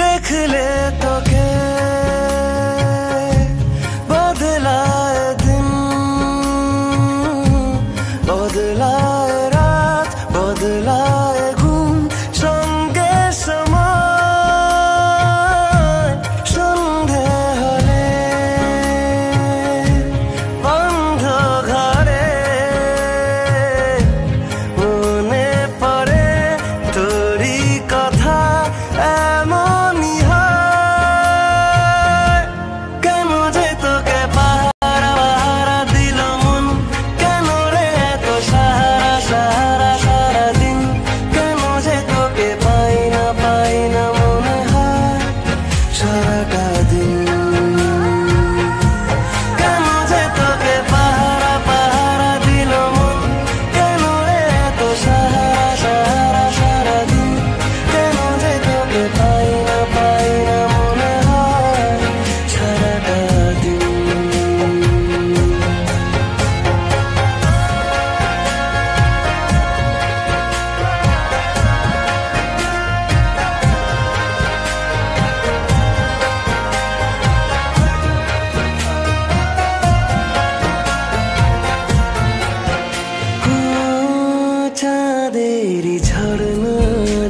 देख ले तो के बदलाए दिन बदलाए रात बदलाए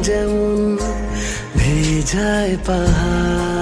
जमुन भेजाए पहाड़।